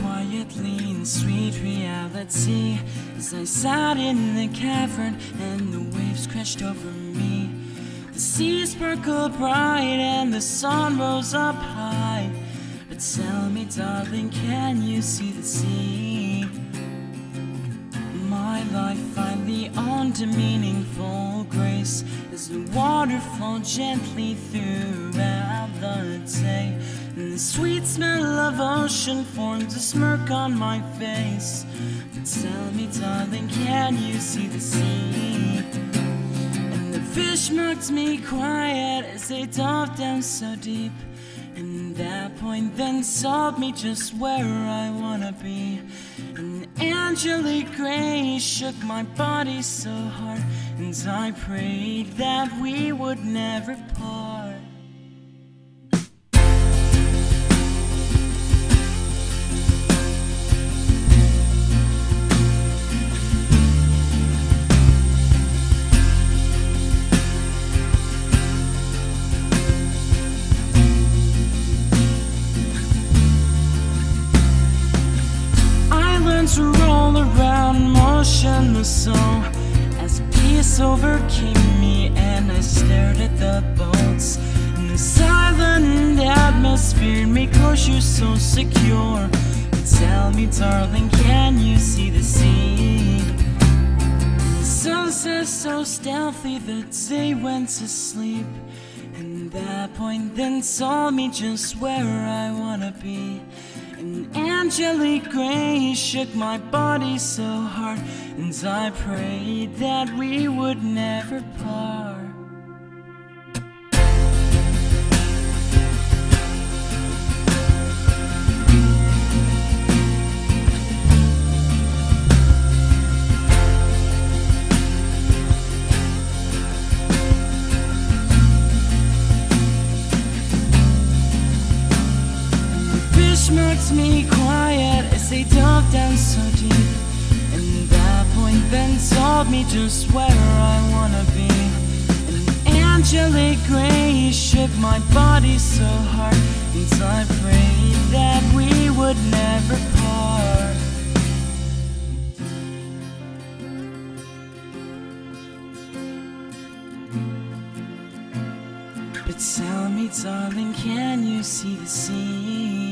quietly in sweet reality as I sat in the cavern and the waves crashed over me. The sea sparkled bright and the sun rose up high. But tell me, darling, can you see the sea? My life finally earned a meaningful grace as the water flowed gently throughout the day. And the sweet smell of ocean formed a smirk on my face. But tell me, darling, can you see the sea? And the fish mocked me quiet as they dove down so deep. And that point then told me just where I wanna be. And angelic grace shook my body so hard, and I prayed that we would never part. So as peace overcame me and I stared at the boats. And the silent atmosphere made closure so secure. but Tell me, darling, can you see the sea? The so stealthy the day went to sleep. And that point then saw me just where I wanna be. An Gray shook my body so hard, and I prayed that we would never part. Fish me quiet dove down so deep. And that point then told me just where I wanna be. An angelic grace shook my body so hard. And I prayed that we would never part. But tell me, darling, can you see the sea?